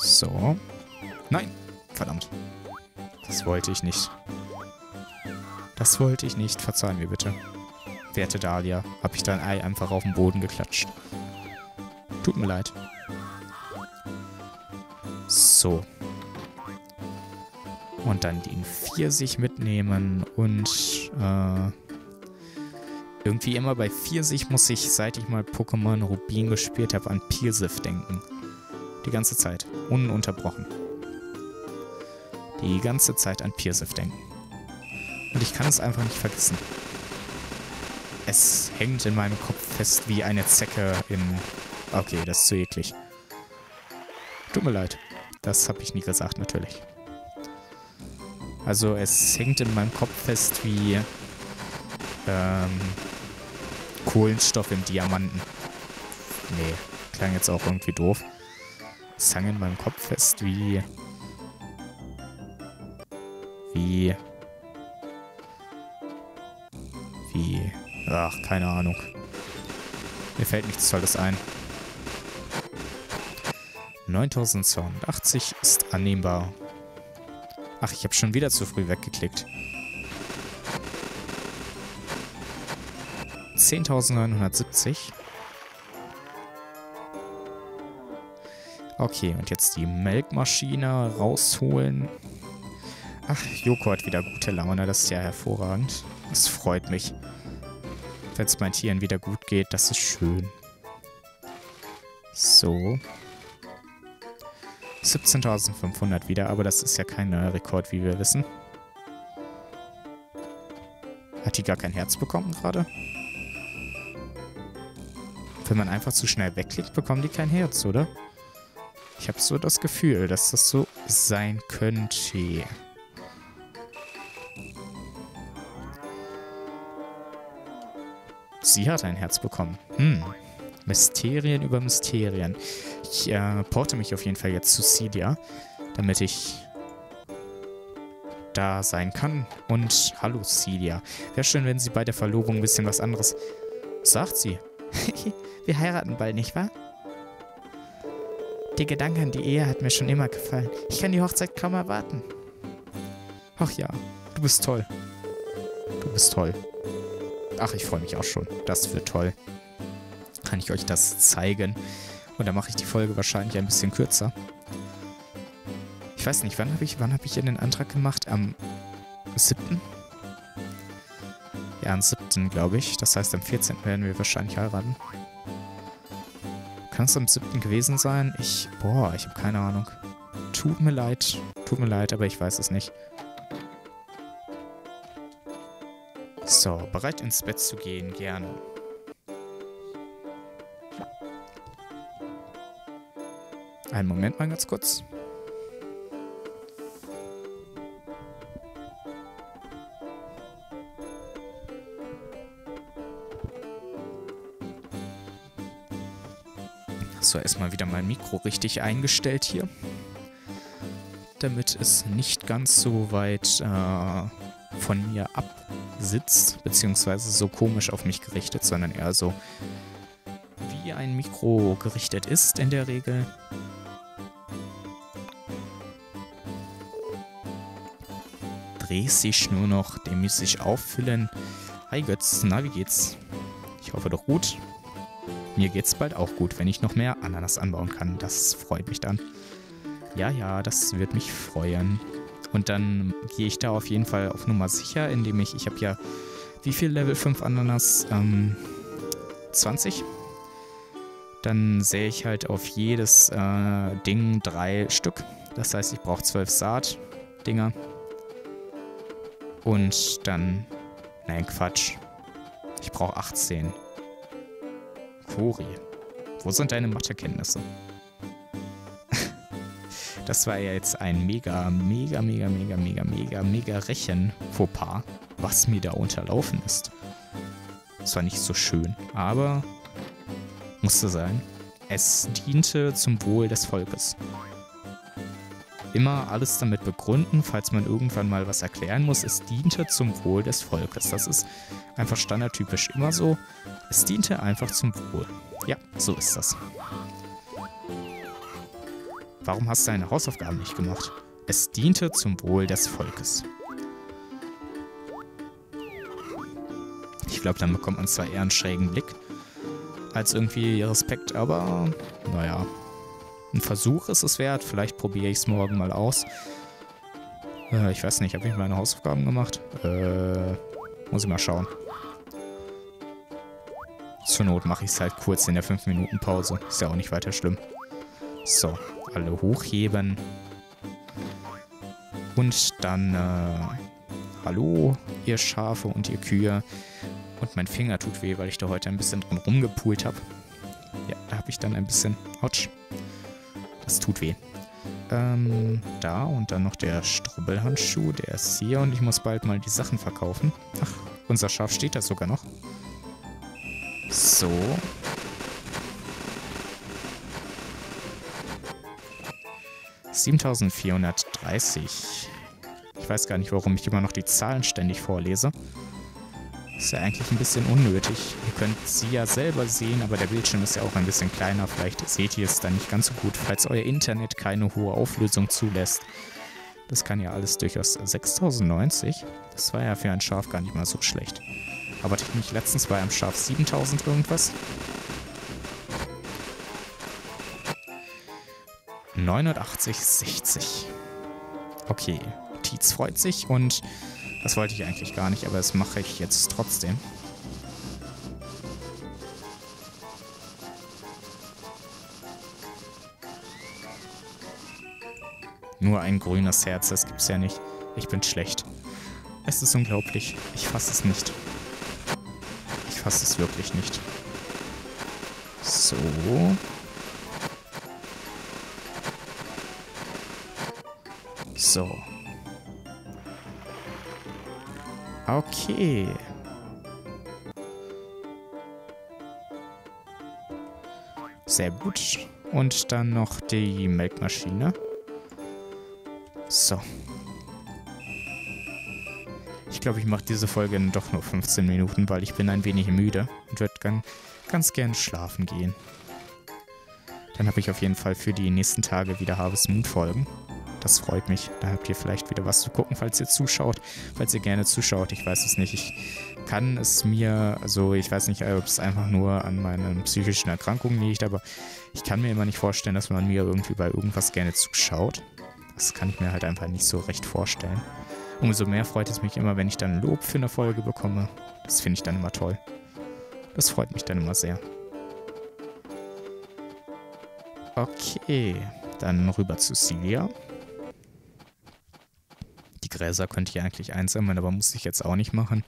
So. Nein! Verdammt. Das wollte ich nicht. Das wollte ich nicht. Verzeihen mir bitte. Werte Dahlia, habe ich dein Ei einfach auf den Boden geklatscht. Tut mir leid. So. Und dann den Pfirsich mitnehmen und äh, irgendwie immer bei Pfirsich muss ich, seit ich mal Pokémon Rubin gespielt habe, an Pirsif denken. Die ganze Zeit. Ununterbrochen. Die ganze Zeit an Pirsif denken. Und ich kann es einfach nicht vergessen. Es hängt in meinem Kopf fest wie eine Zecke im... Okay, das ist zu eklig. Tut mir leid. Das habe ich nie gesagt, natürlich. Also es hängt in meinem Kopf fest wie ähm, Kohlenstoff im Diamanten. Nee, klang jetzt auch irgendwie doof. Es hang in meinem Kopf fest wie... Wie... Wie... Ach, keine Ahnung. Mir fällt nichts Tolles ein. 9082 ist annehmbar. Ach, ich habe schon wieder zu früh weggeklickt. 10.970. Okay, und jetzt die Melkmaschine rausholen. Ach, Joko hat wieder gute Laune, das ist ja hervorragend. Das freut mich. Wenn es meinen Tieren wieder gut geht, das ist schön. So. 17.500 wieder, aber das ist ja kein neuer Rekord, wie wir wissen. Hat die gar kein Herz bekommen gerade? Wenn man einfach zu schnell wegklickt, bekommen die kein Herz, oder? Ich habe so das Gefühl, dass das so sein könnte. Sie hat ein Herz bekommen. Hm. Mysterien über Mysterien. Ich äh, porte mich auf jeden Fall jetzt zu Celia, damit ich da sein kann. Und hallo Celia. Wäre schön, wenn sie bei der Verlobung ein bisschen was anderes sagt sie. Wir heiraten bald, nicht wahr? Der Gedanke an die Ehe hat mir schon immer gefallen. Ich kann die Hochzeit kaum erwarten. Ach ja, du bist toll. Du bist toll. Ach, ich freue mich auch schon. Das wird toll. Kann ich euch das zeigen? Und dann mache ich die Folge wahrscheinlich ein bisschen kürzer. Ich weiß nicht, wann habe ich, wann ich den Antrag gemacht? Am 7.? Ja, am 7. glaube ich. Das heißt, am 14. werden wir wahrscheinlich heiraten. Kann es am 7. gewesen sein? Ich, boah, ich habe keine Ahnung. Tut mir leid. Tut mir leid, aber ich weiß es nicht. So, bereit ins Bett zu gehen, gerne. Einen Moment mal ganz kurz. Erstmal wieder mein Mikro richtig eingestellt hier. Damit es nicht ganz so weit äh, von mir absitzt, beziehungsweise so komisch auf mich gerichtet, sondern eher so wie ein Mikro gerichtet ist in der Regel. Dreh sich nur noch, dem muss ich auffüllen. Hi Götz, na wie geht's? Ich hoffe doch gut. Mir geht's bald auch gut, wenn ich noch mehr Ananas anbauen kann. Das freut mich dann. Ja, ja, das wird mich freuen. Und dann gehe ich da auf jeden Fall auf Nummer sicher, indem ich, ich habe ja, wie viel Level 5 Ananas? Ähm, 20? Dann sähe ich halt auf jedes äh, Ding drei Stück. Das heißt, ich brauche zwölf Saatdinger. Und dann, nein, Quatsch. Ich brauche 18. Kori, wo sind deine Mathekenntnisse? das war ja jetzt ein mega, mega, mega, mega, mega, mega, mega Rechen-Fauxpas, was mir da unterlaufen ist. Das war nicht so schön, aber musste sein. Es diente zum Wohl des Volkes. Immer alles damit begründen, falls man irgendwann mal was erklären muss. Es diente zum Wohl des Volkes. Das ist Einfach standardtypisch immer so. Es diente einfach zum Wohl. Ja, so ist das. Warum hast du deine Hausaufgaben nicht gemacht? Es diente zum Wohl des Volkes. Ich glaube, dann bekommt man zwar eher einen schrägen Blick als irgendwie Respekt, aber naja. Ein Versuch ist es wert. Vielleicht probiere ich es morgen mal aus. Äh, ich weiß nicht, habe ich meine Hausaufgaben gemacht? Äh, muss ich mal schauen. Zur Not mache ich es halt kurz in der 5-Minuten-Pause. Ist ja auch nicht weiter schlimm. So, alle hochheben. Und dann, äh, hallo, ihr Schafe und ihr Kühe. Und mein Finger tut weh, weil ich da heute ein bisschen drin rumgepult habe. Ja, da habe ich dann ein bisschen, ouch. Das tut weh. Ähm, da und dann noch der Strubbelhandschuh, der ist hier und ich muss bald mal die Sachen verkaufen. Ach, unser Schaf steht da sogar noch. So. Siebentausendvierhundertdreißig. Ich weiß gar nicht, warum ich immer noch die Zahlen ständig vorlese. Ist ja eigentlich ein bisschen unnötig. Ihr könnt sie ja selber sehen, aber der Bildschirm ist ja auch ein bisschen kleiner. Vielleicht seht ihr es dann nicht ganz so gut, falls euer Internet keine hohe Auflösung zulässt. Das kann ja alles durchaus 6090. Das war ja für ein Schaf gar nicht mal so schlecht. Aber nicht letztens er am Schaf 7000 irgendwas. 89, 60. Okay, Tietz freut sich und das wollte ich eigentlich gar nicht, aber das mache ich jetzt trotzdem. Nur ein grünes Herz, das gibt's ja nicht. Ich bin schlecht. Es ist unglaublich. Ich fasse es nicht. Fasse es wirklich nicht. So. So. Okay. Sehr gut. Und dann noch die Melkmaschine. So. Ich glaube, ich mache diese Folge doch nur 15 Minuten, weil ich bin ein wenig müde und würde ganz, ganz gern schlafen gehen. Dann habe ich auf jeden Fall für die nächsten Tage wieder Harvest Moon Folgen. Das freut mich. Da habt ihr vielleicht wieder was zu gucken, falls ihr zuschaut. Falls ihr gerne zuschaut, ich weiß es nicht. Ich kann es mir, also ich weiß nicht, ob es einfach nur an meinen psychischen Erkrankungen liegt, aber ich kann mir immer nicht vorstellen, dass man mir irgendwie bei irgendwas gerne zuschaut. Das kann ich mir halt einfach nicht so recht vorstellen. Umso mehr freut es mich immer, wenn ich dann Lob für eine Folge bekomme. Das finde ich dann immer toll. Das freut mich dann immer sehr. Okay, dann rüber zu Celia. Gräser könnte ich eigentlich einsammeln, aber muss ich jetzt auch nicht machen.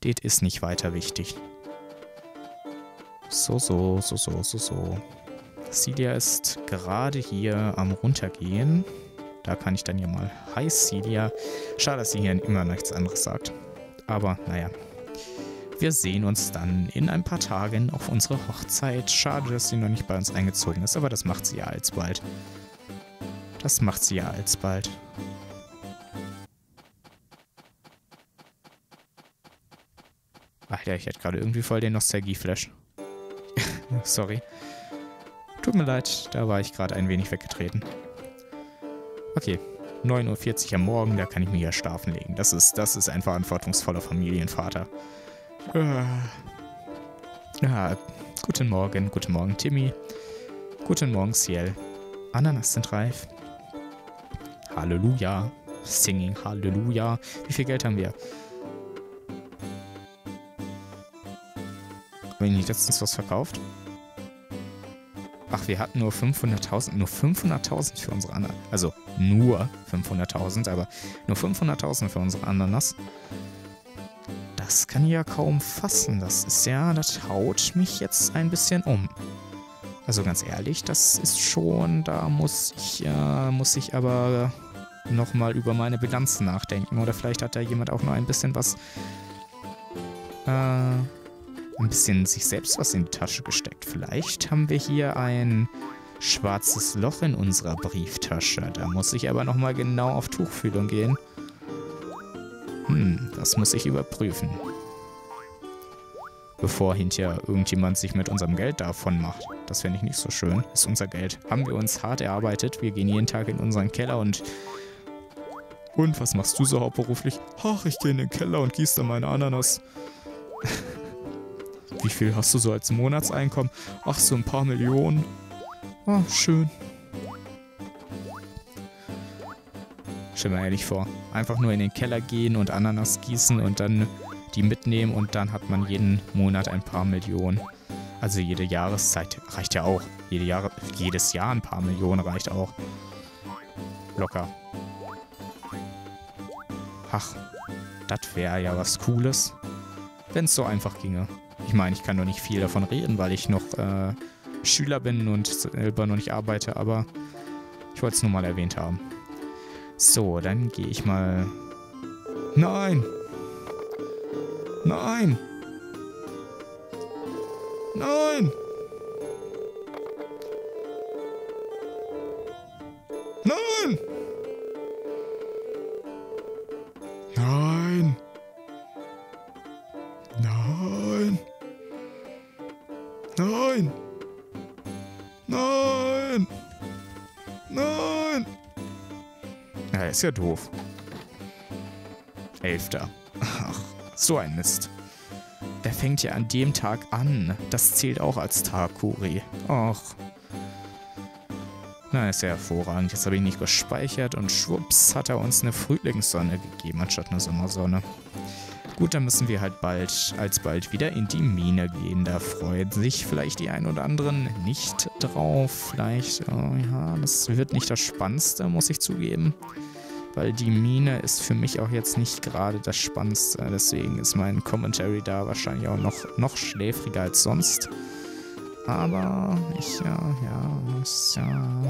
Das ist nicht weiter wichtig. So, so, so, so, so, so. Celia ist gerade hier am runtergehen. Da kann ich dann ja mal... Hi, Celia. Schade, dass sie hier immer nichts anderes sagt. Aber, naja. Wir sehen uns dann in ein paar Tagen auf unsere Hochzeit. Schade, dass sie noch nicht bei uns eingezogen ist, aber das macht sie ja alsbald. Das macht sie ja alsbald. Ja, ich hatte gerade irgendwie voll den Nostalgie-Flash. Sorry. Tut mir leid, da war ich gerade ein wenig weggetreten. Okay, 9.40 Uhr am Morgen, da kann ich mir ja schlafen legen. Das ist, das ist ein verantwortungsvoller Familienvater. Äh, ja, guten Morgen, guten Morgen, Timmy. Guten Morgen, Ciel. Ananas sind reif. Halleluja. Singing Halleluja. Wie viel Geld haben wir? Haben wir nicht letztens was verkauft? Ach, wir hatten nur 500.000. Nur 500.000 für unsere Ananas. Also nur 500.000, aber nur 500.000 für unsere Ananas. Das kann ich ja kaum fassen. Das ist ja, das haut mich jetzt ein bisschen um. Also ganz ehrlich, das ist schon, da muss ich, äh, muss ich aber nochmal über meine Bilanzen nachdenken. Oder vielleicht hat da jemand auch noch ein bisschen was äh, ein bisschen sich selbst was in die Tasche gesteckt. Vielleicht haben wir hier ein schwarzes Loch in unserer Brieftasche. Da muss ich aber nochmal genau auf Tuchfühlung gehen. Hm, das muss ich überprüfen. bevor hinterher irgendjemand sich mit unserem Geld davon macht. Das fände ich nicht so schön. Ist unser Geld. Haben wir uns hart erarbeitet. Wir gehen jeden Tag in unseren Keller und... Und, was machst du so hauptberuflich? Ach, ich gehe in den Keller und gieße da meine Ananas. Wie viel hast du so als Monatseinkommen? Ach, so ein paar Millionen. Ah, schön. Stell mir ehrlich vor. Einfach nur in den Keller gehen und Ananas gießen und dann die mitnehmen und dann hat man jeden Monat ein paar Millionen. Also jede Jahreszeit reicht ja auch. Jede Jahre, jedes Jahr ein paar Millionen reicht auch. Locker. Ach, das wäre ja was Cooles. Wenn es so einfach ginge. Ich meine, ich kann nur nicht viel davon reden, weil ich noch äh, Schüler bin und selber noch nicht arbeite, aber ich wollte es nur mal erwähnt haben. So, dann gehe ich mal... Nein! Nein! Nein! Nein! Nein! Ja, ist ja doof. Elfter. Ach, so ein Mist. Der fängt ja an dem Tag an. Das zählt auch als Tag, Kuri. Och. Na, ist ja hervorragend. Jetzt habe ich nicht gespeichert und schwupps hat er uns eine Frühlingssonne gegeben, anstatt eine Sommersonne. Gut, dann müssen wir halt bald, alsbald wieder in die Mine gehen. Da freuen sich vielleicht die ein oder anderen nicht drauf. Vielleicht, oh ja, das wird nicht das Spannendste, muss ich zugeben. Weil die Mine ist für mich auch jetzt nicht gerade das Spannendste. Deswegen ist mein Commentary da wahrscheinlich auch noch, noch schläfriger als sonst. Aber ich, ja, ja, ist, ja.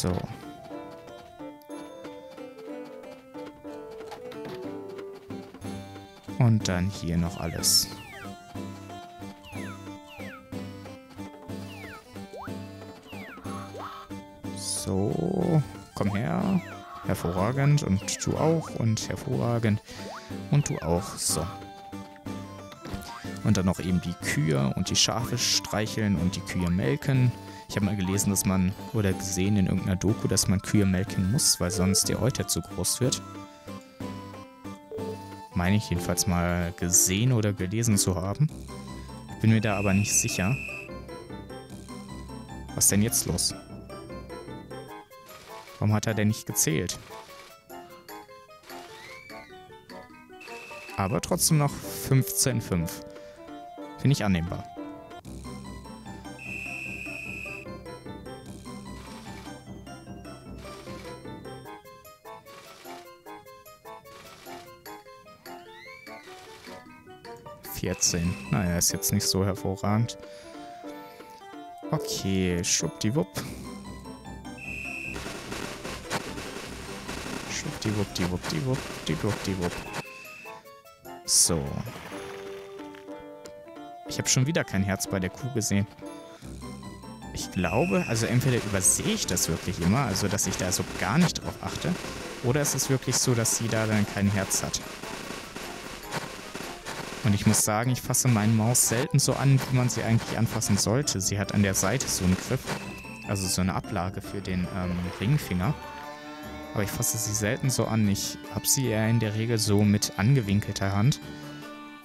So. Und dann hier noch alles. So, komm her. Hervorragend. Und du auch. Und hervorragend. Und du auch. So. Und dann noch eben die Kühe und die Schafe streicheln und die Kühe melken. Ich habe mal gelesen, dass man, oder gesehen in irgendeiner Doku, dass man Kühe melken muss, weil sonst der Euter zu groß wird. Meine ich jedenfalls mal gesehen oder gelesen zu haben. Bin mir da aber nicht sicher. Was denn jetzt los? Warum hat er denn nicht gezählt? Aber trotzdem noch 15,5. Finde ich annehmbar. Vierzehn. Naja, ist jetzt nicht so hervorragend. Okay, schwuppdiwupp. Schwuppdiwuppdiwuppdiwuppdiwuppdiwupp. So. Ich habe schon wieder kein Herz bei der Kuh gesehen. Ich glaube, also entweder übersehe ich das wirklich immer, also dass ich da so gar nicht drauf achte, oder ist es wirklich so, dass sie da dann kein Herz hat. Und ich muss sagen, ich fasse meine Maus selten so an, wie man sie eigentlich anfassen sollte. Sie hat an der Seite so einen Griff, also so eine Ablage für den ähm, Ringfinger. Aber ich fasse sie selten so an. Ich habe sie eher in der Regel so mit angewinkelter Hand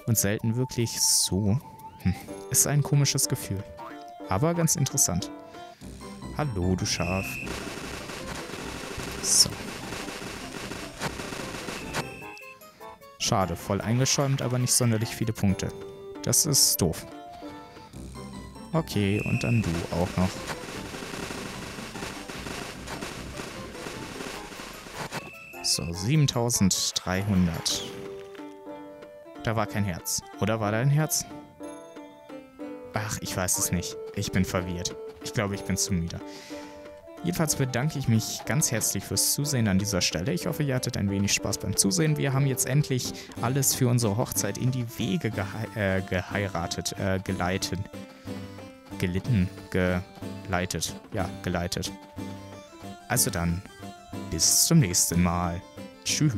und selten wirklich so. Hm. Ist ein komisches Gefühl. Aber ganz interessant. Hallo, du Schaf. So. Schade, voll eingeschäumt, aber nicht sonderlich viele Punkte. Das ist doof. Okay, und dann du auch noch. So, 7300. Da war kein Herz. Oder war da ein Herz? Ach, ich weiß es nicht. Ich bin verwirrt. Ich glaube, ich bin zu müde. Jedenfalls bedanke ich mich ganz herzlich fürs Zusehen an dieser Stelle. Ich hoffe, ihr hattet ein wenig Spaß beim Zusehen. Wir haben jetzt endlich alles für unsere Hochzeit in die Wege gehe äh, geheiratet, äh, geleitet. Gelitten, geleitet. Ja, geleitet. Also dann, bis zum nächsten Mal. Tschüss.